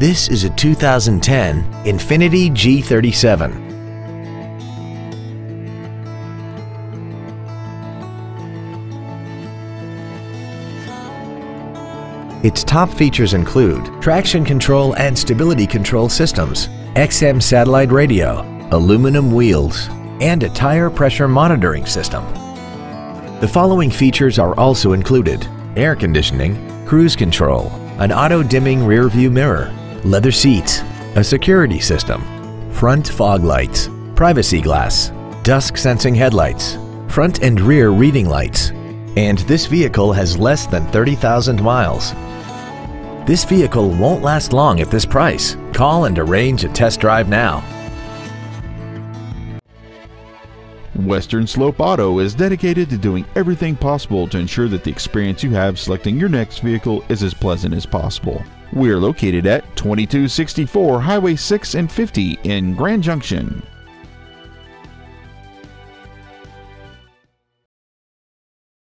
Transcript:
This is a 2010 Infiniti G37. Its top features include traction control and stability control systems, XM satellite radio, aluminum wheels, and a tire pressure monitoring system. The following features are also included air conditioning, cruise control, an auto-dimming rear-view mirror, leather seats, a security system, front fog lights, privacy glass, dusk sensing headlights, front and rear reading lights, and this vehicle has less than 30,000 miles. This vehicle won't last long at this price. Call and arrange a test drive now. Western Slope Auto is dedicated to doing everything possible to ensure that the experience you have selecting your next vehicle is as pleasant as possible. We are located at 2264 Highway 6 and 50 in Grand Junction.